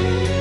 you.